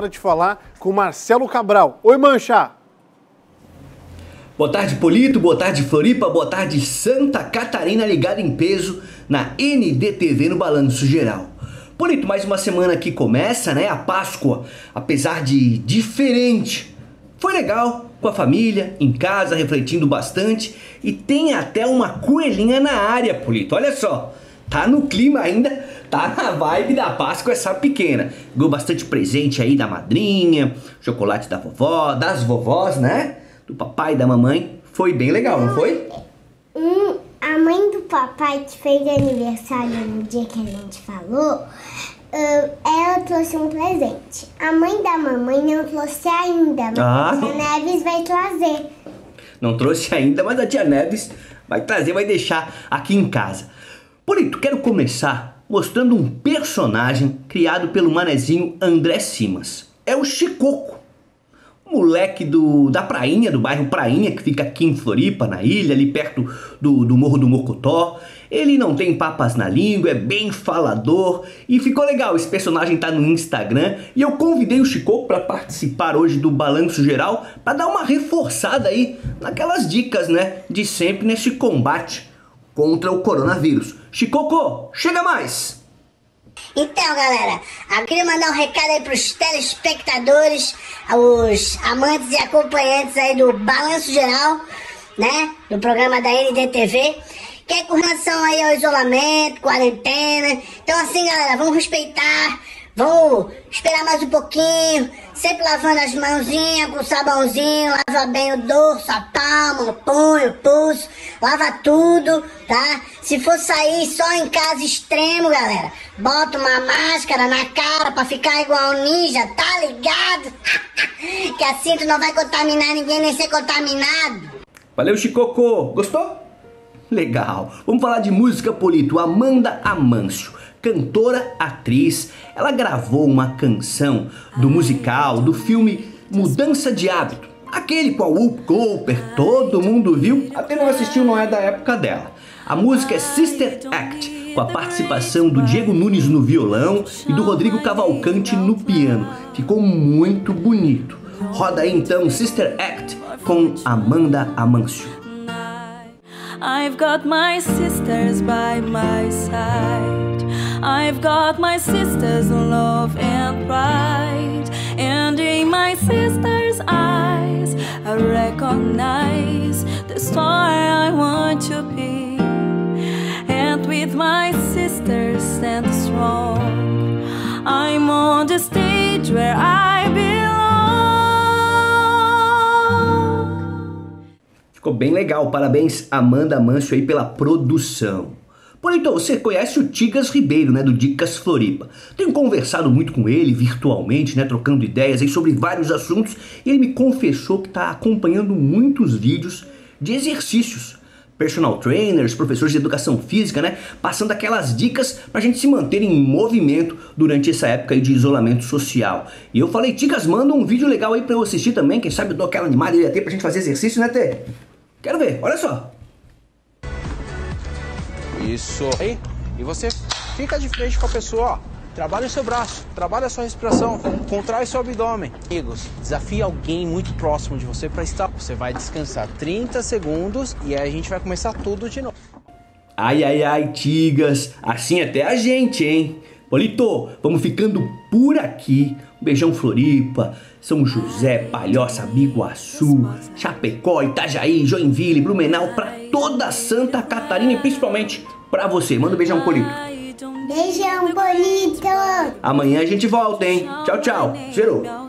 Hora de falar com Marcelo Cabral. Oi, Mancha! Boa tarde, Polito. Boa tarde, Floripa. Boa tarde, Santa Catarina, ligada em peso na NDTV no Balanço Geral. Polito, mais uma semana que começa, né? A Páscoa, apesar de diferente, foi legal com a família, em casa, refletindo bastante e tem até uma coelhinha na área, Polito. Olha só, tá no clima ainda, tá na vibe da Páscoa essa pequena. Ganhou bastante presente aí da madrinha, chocolate da vovó, das vovós, né? Do papai e da mamãe. Foi bem legal, não foi? Hum, a mãe do papai que fez aniversário no dia que a gente falou, uh, ela trouxe um presente. A mãe da mamãe não trouxe ainda, mas Ah. a tia Neves vai trazer. Não trouxe ainda, mas a tia Neves vai trazer, vai deixar aqui em casa. Polito, quero começar mostrando um personagem criado pelo manezinho André Simas. É o Chicoco. Moleque do, da Prainha, do bairro Prainha, que fica aqui em Floripa, na ilha, ali perto do, do Morro do Mocotó. Ele não tem papas na língua, é bem falador e ficou legal. Esse personagem tá no Instagram e eu convidei o Chicoco para participar hoje do Balanço Geral para dar uma reforçada aí naquelas dicas, né, de sempre nesse combate contra o coronavírus. Chicoco, chega mais! Então, galera, eu queria mandar um recado aí pros telespectadores, aos amantes e acompanhantes aí do Balanço Geral, né? Do programa da NDTV. Que é com relação aí ao isolamento, quarentena. Então, assim, galera, vamos respeitar. Vamos esperar mais um pouquinho. Sempre lavando as mãozinhas com sabãozinho. Lava bem o dorso, a palma, o punho, o pulso. Lava tudo, tá? Se for sair só em caso extremo, galera, bota uma máscara na cara pra ficar igual um ninja, tá ligado? que assim tu não vai contaminar ninguém nem ser contaminado. Valeu, Chicoco! Gostou? Legal. Vamos falar de música, Polito. Amanda Amâncio, cantora, atriz. Ela gravou uma canção do musical, do filme Mudança de Hábito. Aquele com a Whoop Cooper, todo mundo viu, até não assistiu, não é da época dela. A música é Sister Act, com a participação do Diego Nunes no violão e do Rodrigo Cavalcante no piano. Ficou muito bonito. Roda aí então Sister Act com Amanda Amâncio. I've got my sisters by my side. I've got my sisters' love and pride. And in my sisters' eyes, I recognize the star I want to be. And with my sisters stand strong, I'm on the stage where I Ficou bem legal, parabéns Amanda Mancio aí pela produção. Por então, você conhece o Tigas Ribeiro, né, do Dicas Floripa. Tenho conversado muito com ele virtualmente, né, trocando ideias aí sobre vários assuntos, e ele me confessou que está acompanhando muitos vídeos de exercícios. Personal trainers, professores de educação física, né, passando aquelas dicas pra gente se manter em movimento durante essa época aí de isolamento social. E eu falei, Tigas, manda um vídeo legal aí pra eu assistir também, quem sabe eu dou aquela animada e ia ter pra gente fazer exercício, né, Tê? Quero ver, olha só. Isso. Aí, e você fica de frente com a pessoa, ó. Trabalha o seu braço, trabalha a sua respiração, contrai seu abdômen. Amigos, desafie alguém muito próximo de você para estar. Você vai descansar 30 segundos e aí a gente vai começar tudo de novo. Ai, ai, ai, Tigas, assim até a gente, hein? Polito, vamos ficando por aqui. Beijão Floripa, São José, Palhoça, Biguaçu, Chapecó, Itajaí, Joinville, Blumenau, pra toda Santa Catarina e principalmente pra você. Manda um beijão, Polito. Beijão, Polito! Amanhã a gente volta, hein? Tchau, tchau. Zerou.